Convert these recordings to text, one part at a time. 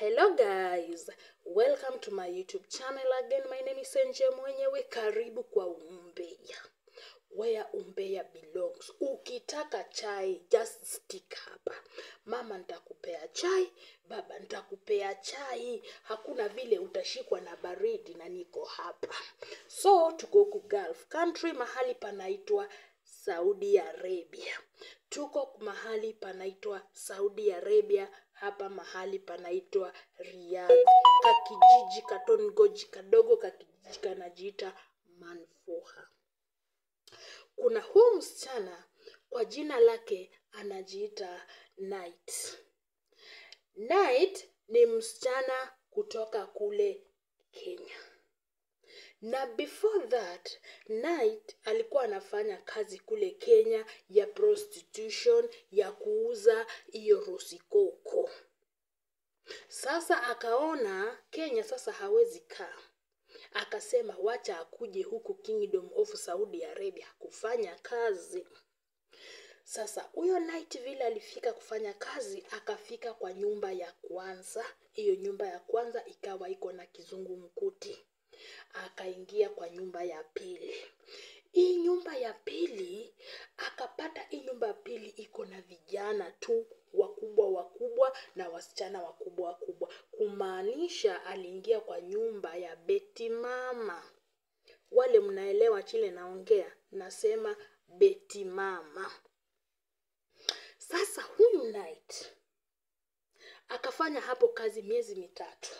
Hello guys, welcome to my YouTube channel again. My name is Enje mwenyewe. Karibu kwa Umbea, where Umbea belongs. Ukitaka chai, just stick hapa. Mama nitakupea chai, baba nitakupea chai. Hakuna vile utashikwa na baridi na niko hapa. So tuko ku Gulf country, mahali panaitwa Saudi Arabia. Tuko mahali panaitwa Saudi Arabia, hapa mahali panaitwa Riyadh. Kakijiji katongoji kadogo, kakijiji kanajiita Manfoha. Kuna huu msichana kwa jina lake anajiita Night. Night ni msichana kutoka kule Kenya na before that Night alikuwa anafanya kazi kule Kenya ya prostitution ya kuuza hiyo rosikoko. Sasa akaona Kenya sasa hawezi kaa, akasema wacha akuje huku Kingdom of Saudi Arabia kufanya kazi. Sasa huyo Night vile alifika kufanya kazi, akafika kwa nyumba ya kwanza. Hiyo nyumba ya kwanza ikawa iko na kizungumkuti akaingia kwa nyumba ya pili. Hii nyumba ya pili akapata, hii nyumba ya pili iko na vijana tu wakubwa wakubwa na wasichana wakubwa wakubwa, kumaanisha aliingia kwa nyumba ya beti mama. Wale mnaelewa chile naongea, nasema beti mama. Sasa huyu Night akafanya hapo kazi miezi mitatu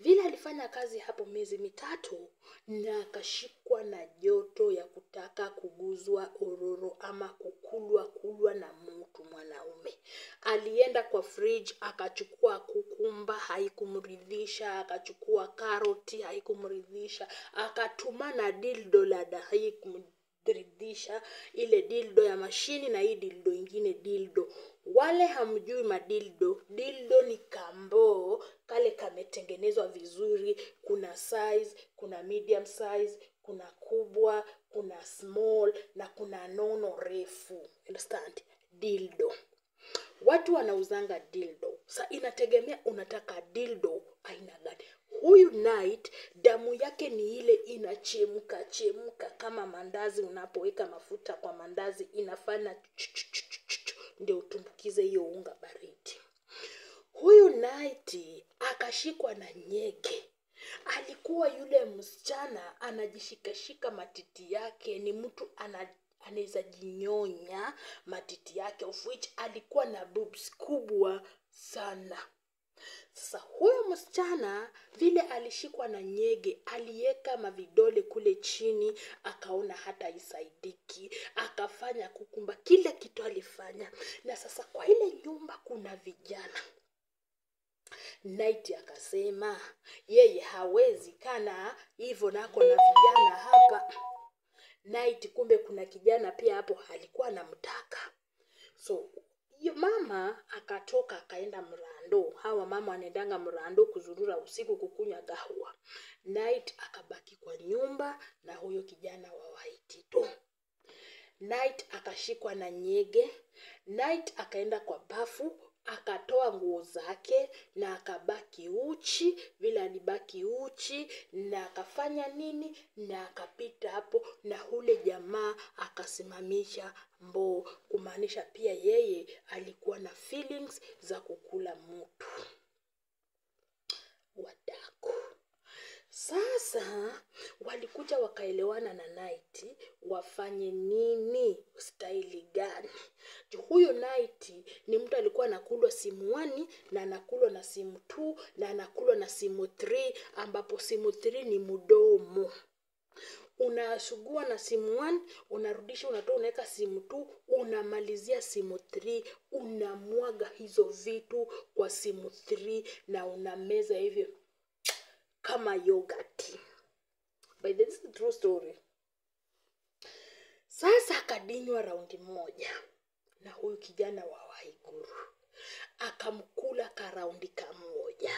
vile alifanya kazi hapo miezi mitatu na akashikwa na joto ya kutaka kuguzwa ororo ama kukulwa kulwa na mtu mwanaume. Alienda kwa fridge akachukua kukumba, haikumridhisha. Akachukua karoti, haikumridhisha. Akatuma na dildo lada, haikumridhisha. Ile dildo ya mashini na hii dildo ingine dildo wale hamjui madildo, dildo ni kamboo kale kametengenezwa vizuri. Kuna size, kuna medium size, kuna kubwa, kuna small na kuna nono refu. Understand? Dildo. Watu wanauzanga dildo. Sa inategemea unataka dildo aina gani. Huyu Night damu yake ni ile inachemka chemka kama mandazi. Unapoweka mafuta kwa mandazi ch- ndio utumbukize hiyo unga baridi. Huyu naiti akashikwa na nyege. Alikuwa yule msichana anajishikashika matiti yake, ni mtu ana anaweza jinyonya matiti yake, of which alikuwa na boobs kubwa sana. Sasa huyu msichana vile alishikwa na nyege, aliweka mavidole kule chini, akaona hata isaidiki, akafanya kukumba, kila kitu alifanya. Na sasa kwa ile nyumba kuna vijana Night akasema yeye hawezi kana hivyo, nako na vijana hapa. Night kumbe kuna kijana pia hapo alikuwa anamtaka, so mama akatoka akaenda mrando. Hawa mama wanaendanga mrando kuzurura usiku kukunywa kahawa. Night akabaki kwa nyumba na huyo kijana wa Waiti tu. Night akashikwa na nyege. Night akaenda kwa bafu akatoa nguo zake na akabaki uchi. Vile alibaki uchi na akafanya nini, na akapita hapo, na ule jamaa akasimamisha mboo, kumaanisha pia yeye alikuwa na feelings za kukula mtu wadaku. Sasa walikuja wakaelewana na Night wafanye nini, staili gani. Huyo Night ni mtu alikuwa anakulwa simu wani na anakulwa na simu 2 na anakulwa na simu 3 ambapo simu 3 ni mdomo unasugua na simu 1 unarudisha, unatoa, unaweka simu 2 unamalizia simu 3 unamwaga hizo vitu kwa simu 3 na unameza hivyo kama yogurt. By the this is a true story. Sasa akadinywa raundi moja na huyu kijana wa Waiguru, akamkula karaundi kamoja,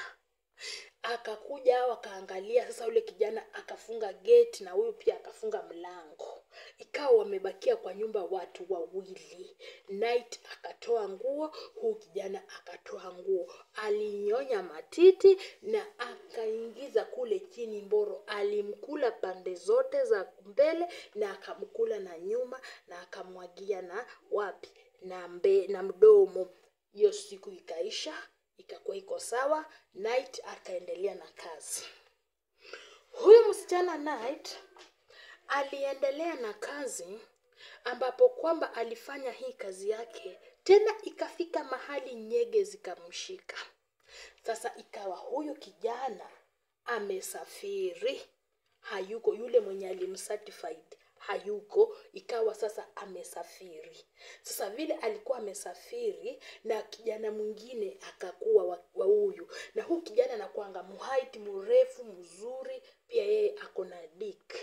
akakuja wakaangalia. Sasa ule kijana akafunga geti na huyu pia akafunga mlango. ikawa wamebakia kwa nyumba watu wawili. Night akatoa nguo huyu kijana akatoa nguo. Alinyonya matiti na akaingiza kule chini mboro. Alimkula pande zote za mbele na akamkula na nyuma na akamwagia na wapi na mbe, na mdomo. Hiyo siku ikaisha ikakuwa iko sawa night akaendelea na kazi. Huyu msichana night aliendelea na kazi ambapo kwamba alifanya hii kazi yake tena ikafika mahali nyege zikamshika. Sasa ikawa huyu kijana amesafiri hayuko yule mwenye alimcertified hayuko ikawa sasa amesafiri. Sasa vile alikuwa amesafiri na kijana mwingine akakuwa wa huyu. Na huu kijana anakuanga muhait mrefu mzuri pia yeye ako na dik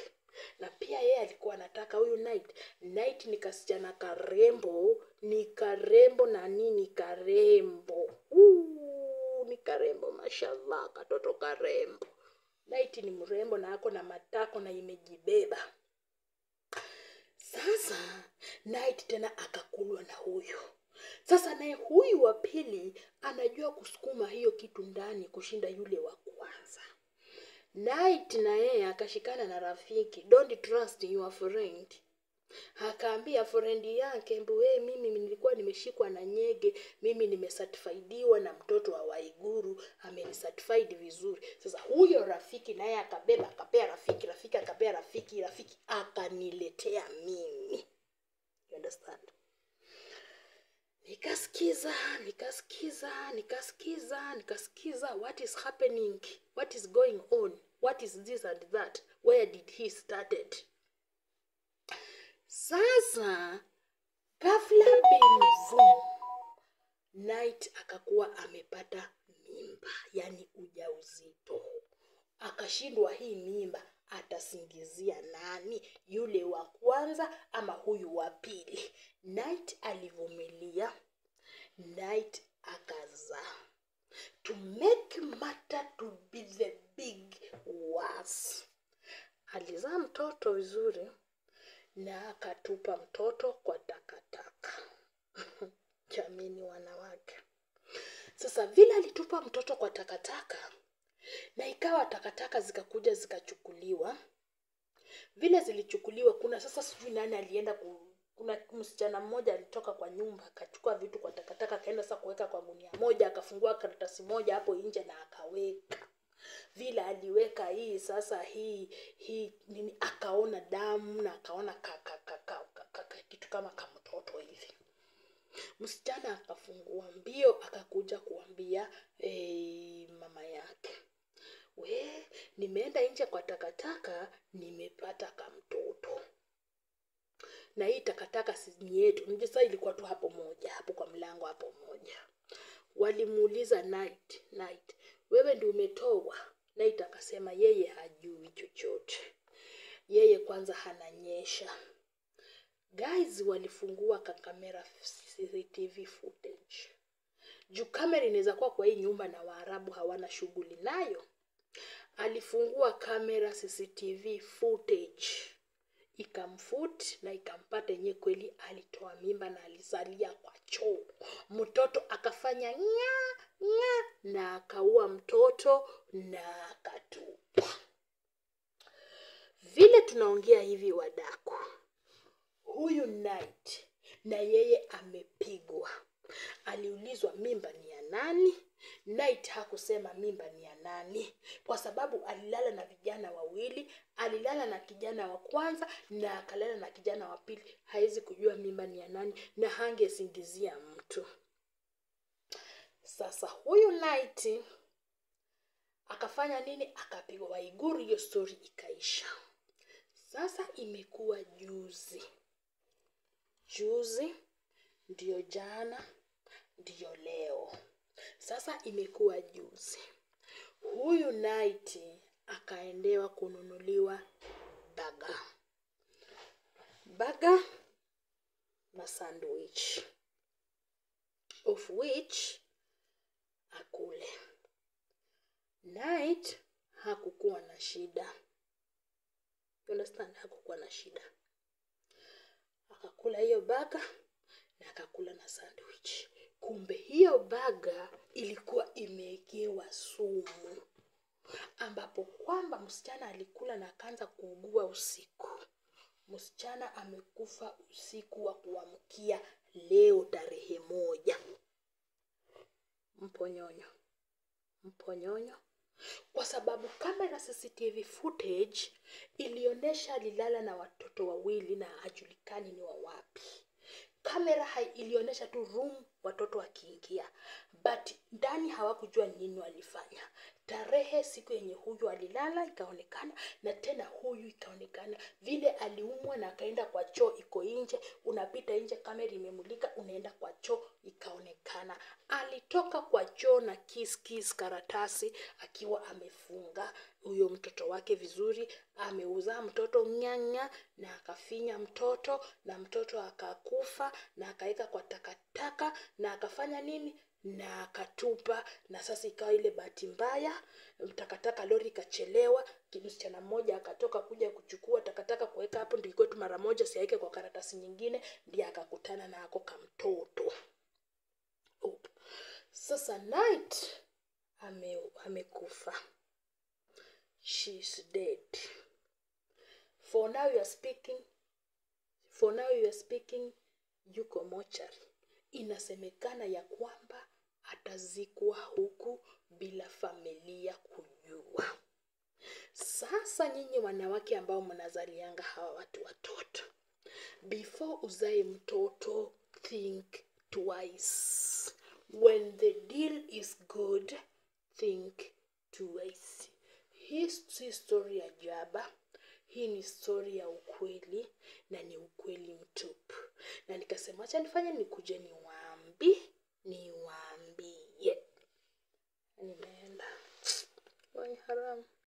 na pia yeye alikuwa anataka huyu night night ni kasichana karembo ni karembo na nini karembo. Uu, ni karembo mashallah katoto karembo. Night ni mrembo na ako na matako na imejibeba sasa night tena akakulwa na huyu. Sasa naye huyu wa pili anajua kusukuma hiyo kitu ndani kushinda yule wa kwanza. Night na yeye akashikana na rafiki. Don't trust your friend akaambia frendi yake mbuwe mimi nilikuwa nimeshikwa na nyege mimi nimesatifaidiwa na mtoto wa waiguru amenisatifaid vizuri. Sasa huyo rafiki naye akabeba akapea rafiki rafiki akapea rafiki rafiki akaniletea mimi. You understand? Nikasikiza nikasikiza nikasikiza nikasikiza what is happening? What is going on? What is this and that? Where did he started sasa ghafla bin vum akakuwa amepata mimba yani ujauzito. Akashindwa hii mimba atasingizia nani? Yule wa kwanza ama huyu wa pili? Night alivumilia night akazaa to make matter to be the big worse alizaa mtoto vizuri na akatupa mtoto kwa takataka jamini wanawake sasa vile alitupa mtoto kwa takataka na ikawa takataka zikakuja zikachukuliwa. Vile zilichukuliwa kuna sasa sijui nani alienda ku, kuna msichana mmoja alitoka kwa nyumba akachukua vitu kwa takataka akaenda sasa kuweka kwa gunia moja akafungua karatasi moja hapo nje na akaweka. Vile aliweka hii sasa hii hii nini akaona damu na akaona ka, ka, ka, ka, ka, ka, ka, kitu kama kamtoto hivi. Msichana akafungua mbio akakuja kuambia eh, mama yake we nimeenda nje kwa takataka nimepata kamtoto na hii takataka si yetu. Nje ilikuwa tu hapo moja hapo kwa mlango hapo moja. Walimuuliza night night wewe ndi umetoa? Night akasema yeye hajui chochote. Yeye kwanza hananyesha. Guys walifungua kakamera cctv footage. Juu kamera inaweza kuwa kwa hii nyumba na waarabu hawana shughuli nayo alifungua kamera cctv footage. Ikamfut na ikampata yenye kweli alitoa mimba na alizalia kwa choo. Mtoto akafanya nya nya na akaua mtoto na akatupa. Vile tunaongea hivi wadaku huyu night na yeye amepigwa. Aliulizwa mimba ni ya nani night hakusema mimba ni ya nani. Kwa sababu alilala na vijana wawili alilala na kijana wa kwanza na akalala na kijana wa pili. Hawezi kujua mimba ni ya nani na hangesingizia mtu. Sasa huyu night akafanya nini? Akapigwa waiguru hiyo stori ikaisha. Sasa imekuwa juzi. Juzi ndiyo jana ndiyo leo sasa imekuwa juzi. Huyu night akaendewa kununuliwa baga. Baga na sandwich. Of which akule. Night hakukuwa na shida. You understand? Hakukuwa na shida. Akakula hiyo baga na akakula na sandwich kumbe hiyo baga ilikuwa imewekewa sumu ambapo kwamba msichana alikula na akaanza kuugua usiku. Msichana amekufa usiku wa kuamkia leo tarehe moja. Mponyonyo mponyonyo kwa sababu kamera cctv footage ilionyesha alilala na watoto wawili na ajulikani ni wa wapi kamera hai ilionyesha tu room watoto wakiingia. But ndani hawakujua nini walifanya tarehe siku yenye huyu alilala ikaonekana na tena huyu ikaonekana. Vile aliumwa na akaenda kwa choo iko nje unapita nje kamera imemulika unaenda kwa choo ikaonekana. Alitoka kwa choo na kiss kiss karatasi akiwa amefunga huyo mtoto wake vizuri ameuzaa mtoto nyanya, na akafinya mtoto na mtoto akakufa na akaweka kwa takataka na akafanya nini na akatupa na sasa ikawa ile bahati mbaya takataka lori ikachelewa msichana mmoja akatoka kuja kuchukua takataka kuweka hapo ndio ikwetu mara moja siaweke kwa karatasi nyingine ndiye akakutana na ako kamtoto sasa night ame amekufa. She is dead. For now you are speaking for now you are speaking yuko mochari. Inasemekana ya kwamba atazikwa huku bila familia kujua. Sasa nyinyi wanawake ambao mnazalianga hawa watu watoto before uzae mtoto think twice. When the deal is good think twice. Hii si story ya jaba hii ni stori ya ukweli na ni ukweli mtupu. Na nikasema acha nifanye nikuje niwaambi niwaambie imyenda wayiharamo.